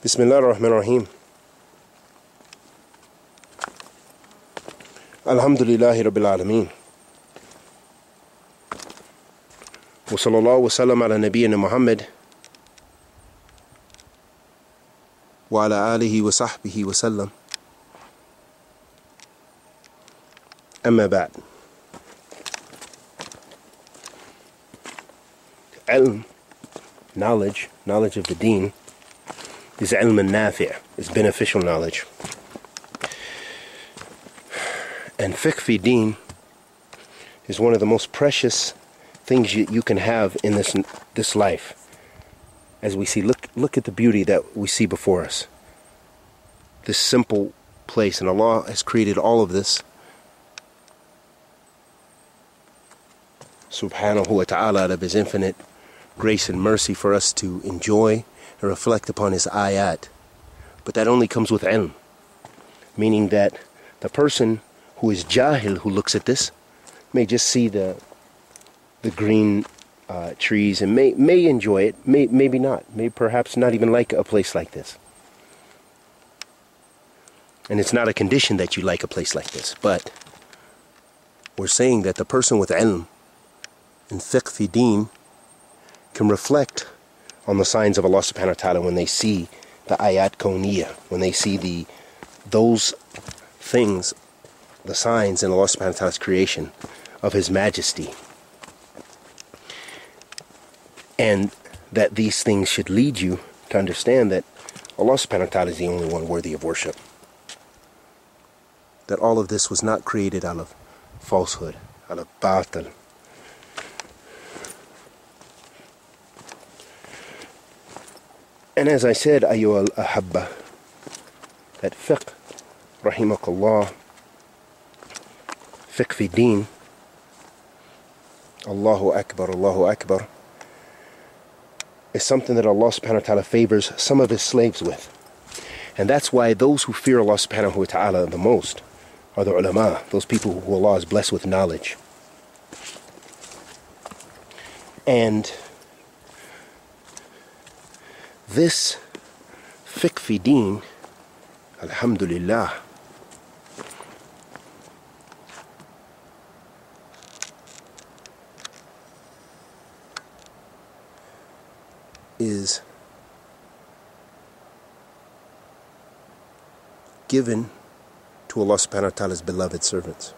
بسم الله الرحمن الرحيم. الحمد لله رب العالمين. وصلى الله وسلم على نبينا محمد وعلى آله وصحبه وسلم. أما بعد. علم knowledge knowledge of the deen is ilm nafi' is beneficial knowledge. And fiqh fi deen is one of the most precious things you, you can have in this this life. As we see look look at the beauty that we see before us. This simple place and Allah has created all of this. Subhanahu wa ta'ala of his infinite grace and mercy for us to enjoy and reflect upon his ayat. But that only comes with ilm. Meaning that the person who is jahil who looks at this may just see the the green uh, trees and may may enjoy it, may maybe not, may perhaps not even like a place like this. And it's not a condition that you like a place like this, but we're saying that the person with ilm and fiqh fi deen can reflect on the signs of Allah subhanahu wa ta'ala when they see the ayat kawniyah, when they see the those things, the signs in Allah subhanahu wa ta'ala's creation of His majesty. And that these things should lead you to understand that Allah subhanahu wa ta'ala is the only one worthy of worship. That all of this was not created out of falsehood, out of batil, And as I said, أيها الأحبة, that fiqh, rahimakallah, fiqh fi deen, Allahu Akbar, Allahu Akbar, is something that Allah subhanahu wa ta'ala favors some of his slaves with. And that's why those who fear Allah subhanahu wa ta'ala the most are the ulama, those people who Allah has blessed with knowledge. And this fiqh alhamdulillah, is given to Allah subhanahu wa ta'ala's beloved servants.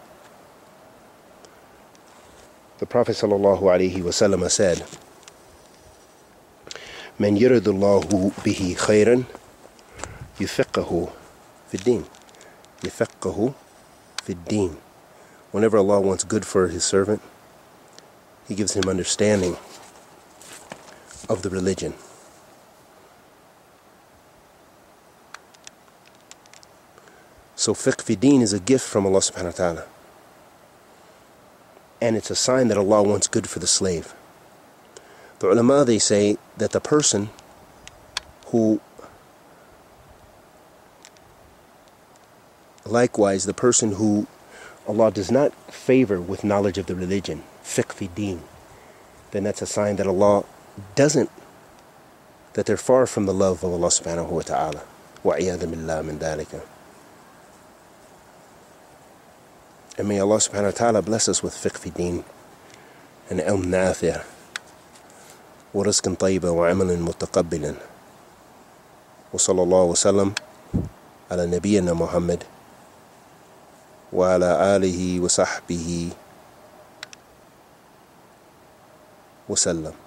The Prophet sallallahu alaihi wasallam said, من يرد الله به خيرا يفقه في الدين يفقه في الدين Whenever Allah wants good for His servant, He gives him understanding of the religion. So fiqh fi deen is a gift from Allah subhanahu wa ta'ala. And it's a sign that Allah wants good for the slave. The ulama, they say that the person who likewise the person who Allah does not favor with knowledge of the religion, fiqh deen, then that's a sign that Allah doesn't, that they're far from the love of Allah subhanahu wa ta'ala. وَعِيَاذَ بِاللَّهِ مِنْ ذَلِكَ And may Allah subhanahu wa ta'ala bless us with fiqh deen and ilm nafi'. ورزق طيبا وعمل متقبلا. وصلى الله وسلم على نبينا محمد وعلى آله وصحبه وسلم.